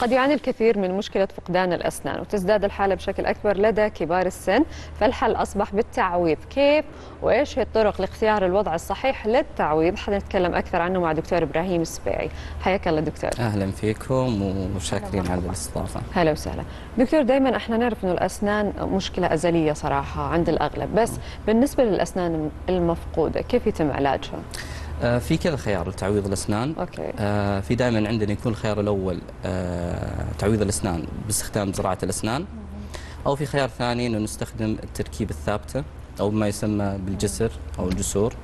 قد يعاني الكثير من مشكلة فقدان الأسنان وتزداد الحالة بشكل أكبر لدى كبار السن فالحل أصبح بالتعويض. كيف؟ وإيش هي الطرق لاختيار الوضع الصحيح للتعويض؟ حنتكلم أكثر عنه مع دكتور إبراهيم السبيعي. حياك الله دكتور. أهلا فيكم وشاكرين على الاستضافة. هلا وسهلا. دكتور دائما إحنا نعرف إنه الأسنان مشكلة أزلية صراحة عند الأغلب بس بالنسبة للأسنان المفقودة كيف يتم علاجها؟ في كذا خيار لتعويض الأسنان. أوكي. آه في دائما عندنا يكون الخيار الأول آه تعويض الأسنان باستخدام زراعة الأسنان. أو في خيار ثاني إنه نستخدم التركيب الثابتة أو ما يسمى بالجسر أو الجسور.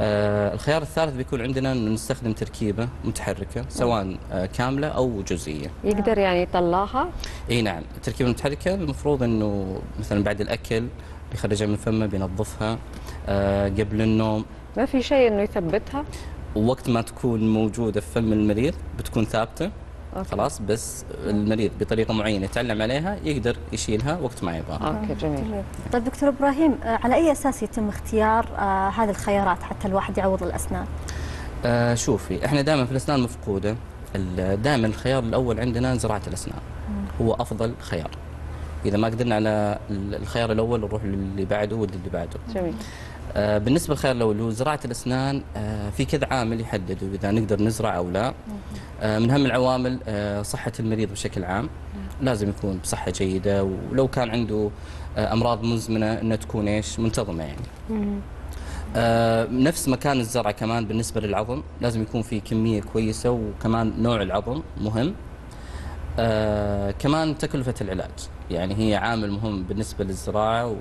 آه الخيار الثالث بيكون عندنا إنه نستخدم تركيبة متحركة سواء آه كاملة أو جزئية. يقدر يعني يطلعها؟ إي نعم التركيبه المتحركه المفروض إنه مثلا بعد الأكل بيخرجها من فمه بينظفها آه قبل النوم. ما في شيء إنه يثبتها؟ ووقت ما تكون موجودة في فم المريض بتكون ثابتة okay. خلاص بس المريض بطريقة معينة يتعلم عليها يقدر يشيلها وقت ما يبغاها. okay جميل. جميل. طيب دكتور إبراهيم آه، على أي أساس يتم اختيار آه، هذه الخيارات حتى الواحد يعوض الأسنان؟ آه شوفي إحنا دائما في الأسنان المفقوده دائما الخيار الأول عندنا زراعة الأسنان. هو أفضل خيار. إذا ما قدرنا على الخيار الأول نروح للي بعده واللي بعده. جميل. آه، بالنسبة للخيار هو زراعة الأسنان آه، في كذا عامل يحدد إذا نقدر نزرع أو لا. آه، من أهم العوامل آه، صحة المريض بشكل عام. لازم يكون بصحة جيدة ولو كان عنده آه، أمراض مزمنة إنها تكون إيش؟ منتظمة يعني. آه، نفس مكان الزرع كمان بالنسبة للعظم لازم يكون في كمية كويسة وكمان نوع العظم مهم. آه كمان تكلفة العلاج. يعني هي عامل مهم بالنسبة للزراعة و...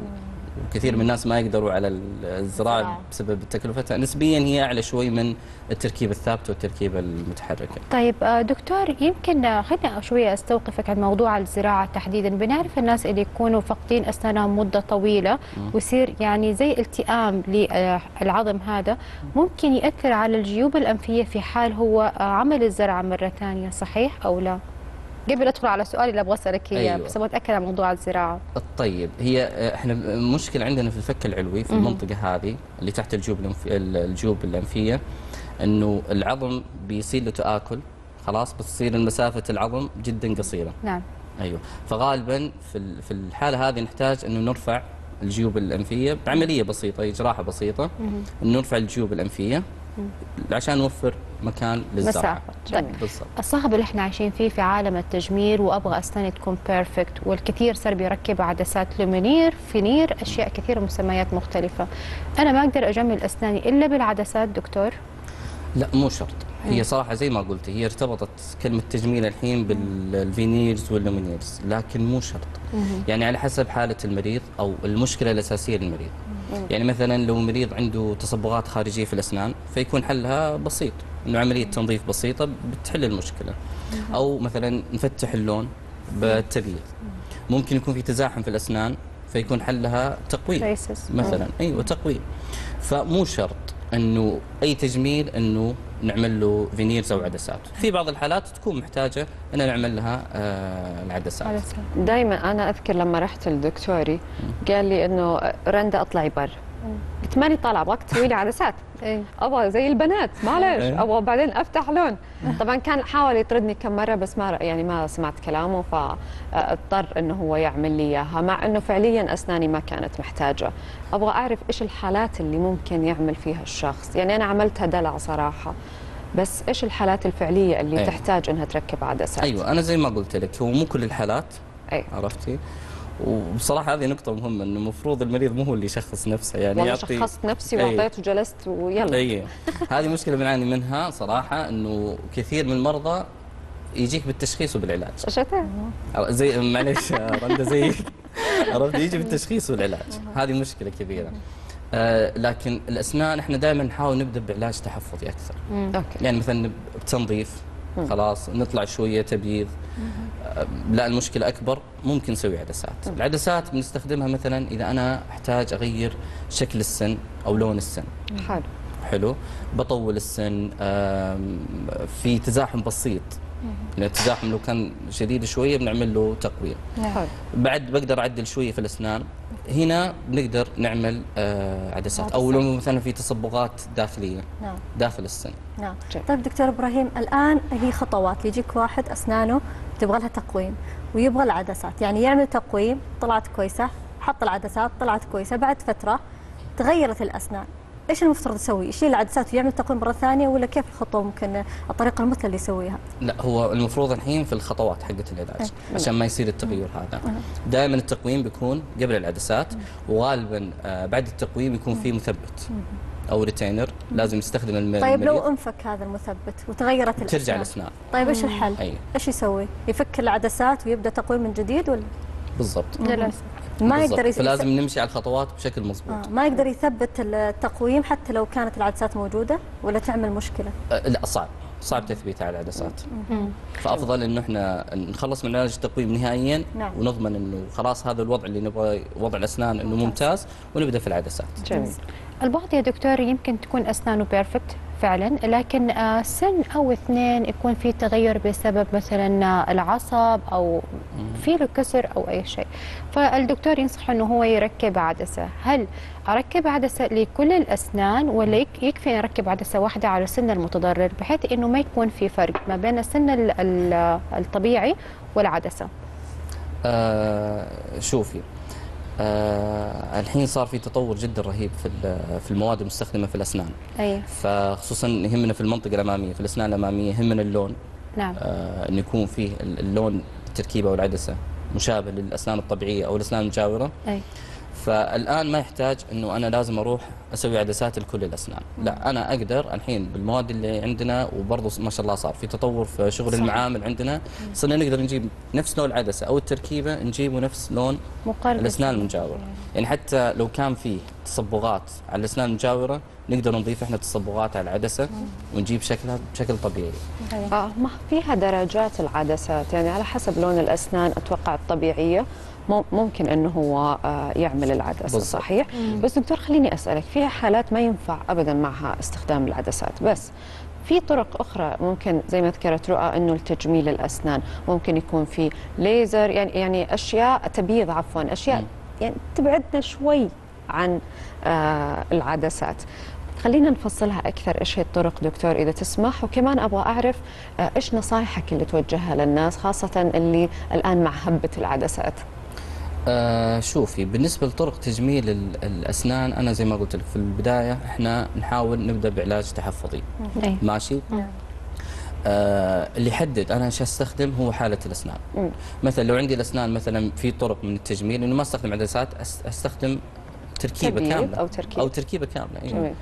وكثير من الناس ما يقدروا على الزراعة الزراعة. بسبب تكلفتها نسبيا هي أعلى شوي من التركيبه الثابته والتركيبه المتحركه طيب آه، دكتور يمكن خلينا شوية أستوقفك عن موضوع الزراعة تحديدا. بنعرف الناس اللي يكونوا فاقدين أسنانهم مدة طويلة ويصير يعني زي التئام للعظم هذا. ممكن يأثر على الجيوب الأنفية في حال هو آه، عمل الزرعة مرة ثانية صحيح أو لا؟ قبل أدخل على سؤالي اللي أبغى أسألك إياه أيوة. بس أبغى أتأكد عن موضوع الزراعة. طيب هي آه، إحنا مشكلة عندنا في الفك العلوي في. المنطقة هذه اللي تحت الجيوب الجيوب الأنفية إنه العظم بيصير له تآكل خلاص بتصير مسافه العظم جدا قصيرة. نعم. أيوه. فغالبا في في الحالة هذه نحتاج إنه نرفع الجيوب الأنفية بعملية بسيطة جراحه بسيطة انه نرفع الجيوب الأنفية عشان نوفر مكان للزرعه طيب. بالضبط. الصعب اللي إحنا عايشين فيه في عالم التجميل وأبغى اسناني تكون perfect والكثير صار بيركب عدسات lumineer veneer أشياء كثيره مسميات مختلفة. أنا ما أقدر أجمل أسناني إلا بالعدسات دكتور. لا مو شرط. هي صراحة زي ما قلت هي ارتبطت كلمة تجميل الحين بال veneers وال lumineers لكن مو شرط. يعني على حسب حالة المريض أو المشكلة الأساسية للمريض. يعني مثلا لو مريض عنده تصبغات خارجية في الأسنان فيكون حلها بسيط. إنه عملية تنظيف بسيطة بتحل المشكلة. أو مثلا نفتح اللون بالتبييض ممكن يكون في تزاحم في الأسنان فيكون حلها تقويم. مثلا. أيوه تقويم فمو شرط. انه اي تجميل انه نعمل له veneers أو عدسات. في بعض الحالات تكون محتاجة إن نعمل لها آه العدسات. عدسات. دائما أنا أذكر لما رحت لدكتوري قال لي إنه رندا أطلعي برا. قلت ماني طالعة أبغاك تسوي لي عدسات. إيه. أبغى زي البنات معلش إيه. أبغى بعدين أفتح لون. طبعا كان حاول يطردني كم مرة بس ما يعني ما سمعت كلامه فاضطر إنه هو يعمل لي إياها مع إنه فعليا أسناني ما كانت محتاجة. أبغى أعرف إيش الحالات اللي ممكن يعمل فيها الشخص. يعني أنا عملتها دلع صراحة بس إيش الحالات الفعلية اللي أيوة. تحتاج إنها تركب عدسات؟ أيوه أنا زي ما قلت لك هو مو كل الحالات اي عرفتي؟ وبصراحة هذه نقطة مهمة إنه المفروض المريض مو هو اللي يشخص نفسه يعني والله يعطي شخصت نفسي أي. وأعطيته وجلست ويلا. اي هذه مشكلة بنعاني منها صراحة إنه كثير من المرضى يجيك بالتشخيص وبالعلاج. شتى أو زي معليش رندا زيك. عرفت؟ يجي بالتشخيص والعلاج. هذه مشكلة كبيرة. آه لكن الأسنان إحنا دائما نحاول نبدأ بعلاج تحفظي أكثر. أوكي. يعني مثلا بتنظيف خلاص نطلع شوية تبييض. لا المشكلة أكبر ممكن نسوي عدسات. العدسات بنستخدمها مثلا إذا أنا أحتاج أغير شكل السن أو لون السن. حلو. حلو. بطول السن في تزاحم بسيط. التزاحم لو كان شديد شوية بنعمل له تقويم حلو. بعد بقدر أعدل شوية في الأسنان. هنا بنقدر نعمل آه عدسات. أو لو مثلا في تصبغات داخلية. نعم. داخل السن. نعم. طيب دكتور إبراهيم الآن هي خطوات. يجيك واحد أسنانه تبغى لها تقويم ويبغى العدسات. يعني يعمل تقويم طلعت كويسة حط العدسات طلعت كويسة. بعد فترة تغيرت الأسنان. إيش المفترض يسوي؟ يشيل العدسات ويعمل تقويم مرة ثانية ولا كيف الخطوة؟ ممكن الطريقة المثلى اللي يسويها؟ لا هو المفروض الحين في الخطوات حقت العلاج عشان ما يصير التغير هذا. دائما التقويم بيكون قبل العدسات وغالبا آه بعد التقويم يكون في مثبت أو ريتينر لازم يستخدم الم- طيب لو المريض أنفك هذا المثبت وتغيرت الأسنان. ترجع الأسنان. طيب إيش الحل؟ إيش يسوي؟ يفك العدسات ويبدأ تقويم من جديد ولا؟ بالضبط. للأسف. ما. يقدر يس- فلازم نمشي على الخطوات بشكل مضبوط. آه ما يقدر يثبت التقويم حتى لو كانت العدسات موجودة ولا تعمل مشكلة؟ آه لا صعب. صعب تثبيتها على العدسات. فأفضل إنه إحنا نخلص من علاج التقويم نهائيا نعم. ونضمن إنه خلاص هذا الوضع اللي نبغى وضع الأسنان إنه ممتاز. ونبدأ في العدسات. جميل. البعض يا دكتور يمكن تكون أسنانه perfect فعلا لكن آه، سن أو اثنين يكون في تغير بسبب مثلا آه، العصب أو في له كسر أو أي شيء. فالدكتور ينصح إنه هو يركب عدسة. هل أركب عدسة لكل الأسنان ولا يك- يكفي أركب عدسة واحدة على السن المتضرر بحيث إنه ما يكون في فرق ما بين السن ال- ال- الطبيعي والعدسة؟ آه شوفي آه الحين صار في تطور جدا رهيب في في المواد المستخدمة في الأسنان. أي. فخصوصا يهمنا في المنطقة الأمامية في الأسنان الأمامية يهمنا اللون. نعم. آه انه يكون فيه ال- اللون التركيبه والعدسة مشابه للأسنان الطبيعية أو الأسنان المجاوره أي. فالآن ما يحتاج إنه أنا لازم أروح أسوي عدسات لكل الأسنان. لا أنا أقدر الحين بالمواد اللي عندنا وبرضه ما شاء الله صار في تطور في شغل صح. المعامل عندنا صرنا نقدر نجيب نفس نوع العدسة أو التركيبة نجيبه نفس لون الأسنان المجاورة. يعني حتى لو كان في تصبغات على الأسنان المجاورة نقدر نضيف إحنا تصبغات على العدسة ونجيب شكلها بشكل طبيعي. آه ما فيها درجات العدسات؟ يعني على حسب لون الأسنان أتوقع الطبيعية. مم- ممكن إنه هو آه، يعمل العدسة بالضبط. صحيح؟ بس دكتور خليني أسألك في حالات ما ينفع ابدا معها استخدام العدسات بس في طرق أخرى ممكن زي ما ذكرت رؤى إنه لتجميل الأسنان ممكن يكون في ليزر يعني يعني أشياء تبييض عفوا أشياء يعني تبعدنا شوي عن آه العدسات. خلينا نفصلها أكثر إيش هي الطرق دكتور إذا تسمح؟ وكمان أبغى أعرف آه، إيش نصائحك اللي توجهها للناس خاصة اللي الآن مع هبة العدسات؟ آه شوفي بالنسبة لطرق تجميل ال- الأسنان أنا زي ما قلت لك في البداية إحنا نحاول نبدأ بعلاج تحفظي. أي. ماشي؟ آه اللي يحدد أنا إيش أستخدم هو حالة الأسنان. مم. مثلا لو عندي الأسنان مثلا في طرق من التجميل إنه ما أستخدم عدسات أستخدم تركيبة كاملة. أو تركيب. أو تركيبة كاملة. جميل.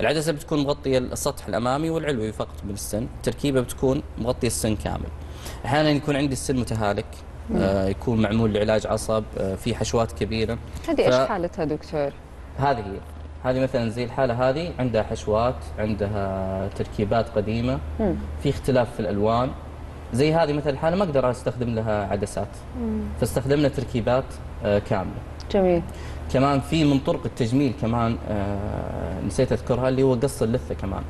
العدسة بتكون مغطية السطح الأمامي والعلوي فقط من السن. التركيبه بتكون مغطية السن كامل. أحيانا يكون عندي السن متهالك. يكون معمول لعلاج عصب آه في حشوات كبيرة. هذه إيش ف- حالتها دكتور؟ هذه هي. هذه مثلا زي الحالة هذه عندها حشوات عندها تركيبات قديمة مم. في اختلاف في الألوان. زي هذه مثلا الحالة ما أقدر أستخدم لها عدسات. فاستخدمنا تركيبات آه كاملة. جميل. كمان في من طرق التجميل كمان آه نسيت أذكرها اللي هو قص اللثة كمان.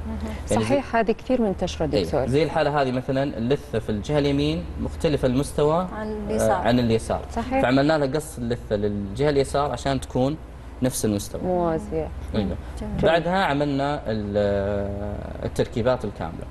يعني صحيح هذه كثير منتشرة أيوة. دكتور. زي الحالة هذه مثلا اللثة في الجهة اليمين مختلفه المستوى عن آه اليسار. عن اليسار. صحيح. فعملنا لها قص اللثة للجهة اليسار عشان تكون نفس المستوى. موازية. أيوه بعدها عملنا ال- التركيبات الكاملة.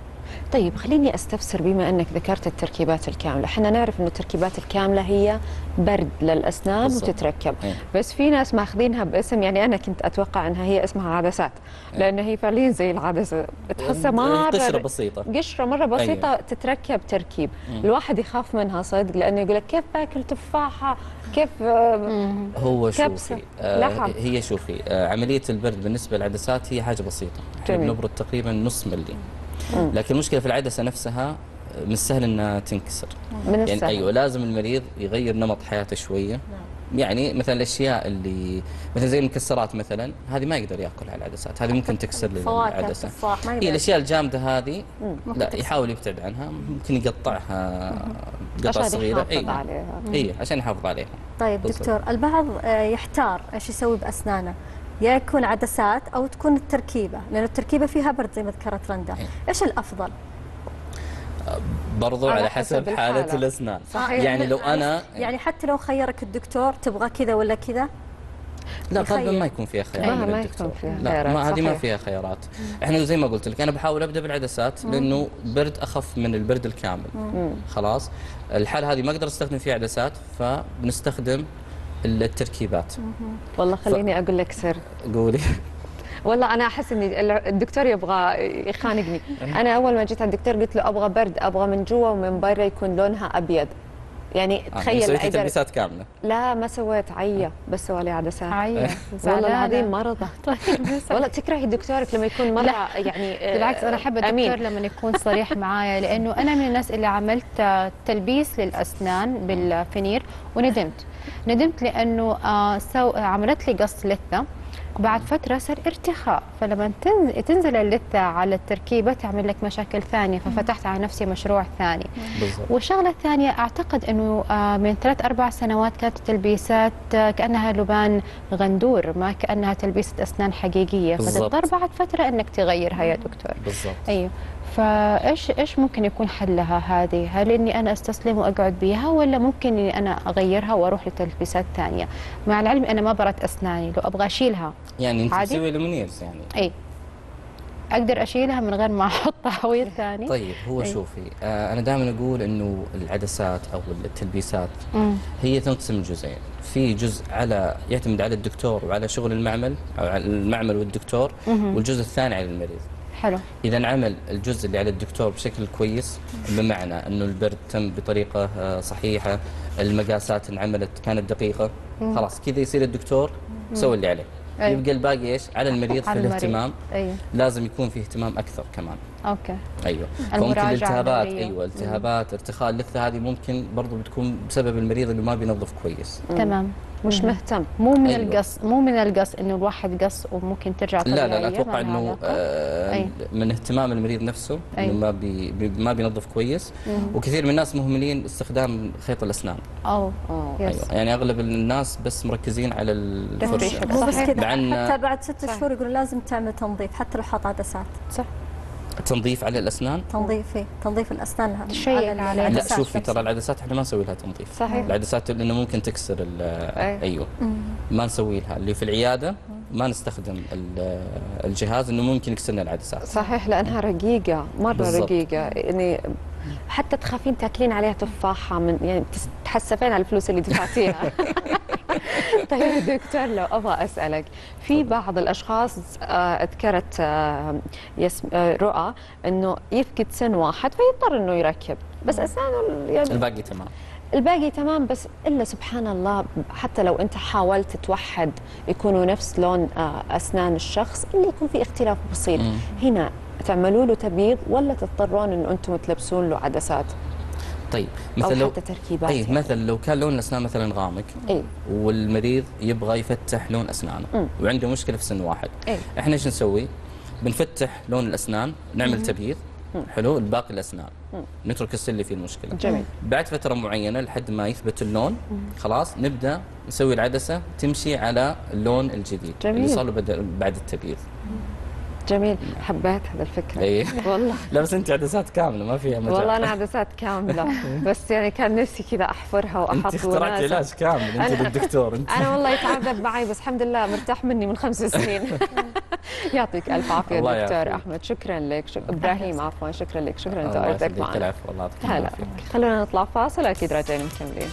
طيب خليني أستفسر بما أنك ذكرت التركيبات الكاملة، إحنا نعرف إنه التركيبات الكاملة هي برد للأسنان بالضبط. وتتركب، إيه. بس في ناس ماخذينها باسم يعني أنا كنت أتوقع إنها هي اسمها عدسات، لأن هي فعليا زي العدسة تحسها مرة قشرة بسيطة قشرة مرة بسيطة أيوه. تتركب تركيب، الواحد يخاف منها صدق لأنه يقول لك كيف باكل تفاحة؟ كيف آه، هو كبسة. شوفي آه. هي شوفي آه عملية البرد بالنسبة للعدسات هي حاجة بسيطة إحنا. بنبرد تقريبا نص ملي. لكن المشكلة في العدسة نفسها آه، من السهل إنها تنكسر. من يعني السهل. أيوه لازم المريض يغير نمط حياته شوية. يعني مثلا الأشياء اللي مثلا زي المكسرات مثلا هذه ما يقدر ياكلها العدسات. هذه ممكن تكسر له العدسه هي الأشياء الجامدة هذه لا. يحاول يبتعد عنها ممكن يقطعها قطع صغيرة. أيوه. عليها. أيوه عشان يحافظ عليها. طيب بالضبط. دكتور البعض آه، يحتار إيش يسوي بأسنانه. يا يكون عدسات أو تكون التركيبة لأن التركيبة فيها برد زي ما ذكرت رندا إيه. إيش الأفضل برضو على على حسب حسب حالة. الأسنان صحيح. يعني لو أنا يعني حتى لو خيرك الدكتور تبغى كذا ولا كذا لا. غالبا ما يكون فيها خيار ما- ما الدكتور. يكون فيها لا خيارات، ما هذه ما. فيها خيارات إحنا زي ما قلت لك أنا بحاول أبدأ بالعدسات لأنه برد أخف من البرد الكامل خلاص الحالة هذه ما أقدر أستخدم فيها عدسات فبنستخدم التركيبات. والله خليني أقول لك سر. قولي. والله أنا أحس ان الدكتور يبغى يخانقني. أنا أول ما جيت على الدكتور قلت له أبغى برد أبغى من جوا ومن برا يكون لونها أبيض. يعني آه، تخيل سويتي تلبيسات كاملة. لا ما سويت عيا بس سوى لي عدسات عيا والله العظيم مرضى. والله تكرهي دكتورك لما يكون مرة لا. يعني آه، بالعكس أنا أحب. الدكتور لما يكون صريح معايا لأنه أنا من الناس اللي عملت آه، تلبيس للأسنان بالفينير وندمت. ندمت لأنه سو عملت لي قص لثة. بعد فترة صار ارتخاء. فلما تن- تنزل اللثة على التركيبة تعمل لك مشاكل ثانية ففتحت على نفسي مشروع ثاني. بالضبط. والشغلة الثانية أعتقد أنه آه، من ثلاث أربع سنوات كانت التلبيسات آه، كأنها لبان غندور ما كأنها تلبيسة أسنان حقيقية. بالضبط. فتضطر بعد فترة أنك تغيرها يا دكتور. بالضبط. أيوه. فإيش إيش ممكن يكون حلها هذه؟ هل إني أنا أستسلم وأقعد بيها ولا ممكن إني أنا أغيرها وأروح لتلبيسات ثانية؟ مع العلم أنا ما برت أسناني لو أبغى أشيلها. يعني انت؟ تسوي لومينيرز يعني اي أقدر أشيلها من غير ما أحط تعويض ثاني؟ طيب هو أي. شوفي آه أنا دائما أقول إنه العدسات أو التلبيسات مم. هي تنقسم لجزئين في جزء على يعتمد على الدكتور وعلى شغل المعمل أو على المعمل والدكتور مهم. والجزء الثاني على المريض حلو إذا انعمل الجزء اللي على الدكتور بشكل كويس بمعنى إنه البرد تم بطريقة آه، صحيحة المقاسات انعملت كانت دقيقة خلاص كذا يصير الدكتور سوى اللي عليه أي. يبقى الباقي إيش على المريض في. الاهتمام أيوه لازم يكون في اهتمام أكثر كمان أوكي أيوه فممكن الدورية. أيوه التهابات ارتخاء اللثة هذه ممكن برضو بتكون بسبب المريض اللي ما بينظف كويس تمام مش مم. مهتم مو من أيوة. القص مو من القص إنه الواحد قص وممكن ترجع لا لا لا أتوقع إنه. آه. من اهتمام المريض نفسه أي. انه ما بي بي- ما بينظف كويس وكثير من الناس مهملين استخدام خيط الأسنان أو أيوه يعني أغلب الناس بس مركزين على الفرشة. مو بس. كذا حتى بعد ست. شهور يقولون لازم تعمل تنظيف حتى لو حاط عدسات صح تنظيف على الأسنان تنظيف إيه، تنظيف الأسنان لها- تشيك عليه. لا العدسات شوفي. ترى العدسات إحنا ما نسوي لها تنظيف صحيح. العدسات لأنه ممكن تكسر ال- أي. أيوه ما نسوي لها اللي في العيادة ما نستخدم ال- الجهاز إنه ممكن يكسر لنا العدسات صحيح لأنها رقيقة مرة بالضبط. رقيقة يعني حتى تخافين تاكلين عليها تفاحة من يعني تحسفين على الفلوس اللي دفعتيها طيب دكتور لو أبغى أسألك في بعض الأشخاص آه، ذكرت آه، آه، رؤى إنه يفقد سن واحد فيضطر إنه يركب. بس اسنانه يعني الباقي تمام. الباقي تمام بس إلا سبحان الله حتى لو أنت حاولت توحد يكونوا نفس لون أسنان الشخص اللي يكون في اختلاف بسيط. مم. هنا تعملوا له تبييض ولا تضطرون إنه أنتم تلبسون له عدسات؟ طيب مثلا لو حتى تركيبات اي يعني. مثلا لو كان لون الأسنان مثلا غامق اي والمريض يبغى يفتح لون أسنانه. وعنده مشكلة في سن واحد. اي إحنا إيش نسوي؟ بنفتح لون الأسنان نعمل تبييض حلو الباقي الأسنان. نترك السن اللي فيه المشكلة. جميل. بعد فترة معينة لحد ما يثبت اللون خلاص نبدأ نسوي العدسة تمشي على اللون الجديد. جميل. اللي صار له بعد التبييض. جميل. حبيت هذا الفكرة. اي والله. لا بس أنت عدسات كاملة ما فيها مجال. والله أنا عدسات كاملة. بس يعني كان نفسي كذا أحفرها وأحط أنت اخترعت. علاج كامل أنت للدكتور أنت. أنا والله يتعذب معي بس الحمد لله مرتاح مني من خمس سنين. يعطيك ألف عافية دكتور. أحمد. شكرا لك. شك... إبراهيم عفوا. شكرا لك. شكرا الله يخليك معنا الله يعطيك هلا. العافية. خلونا نطلع فاصل أكيد راجعين مكملين.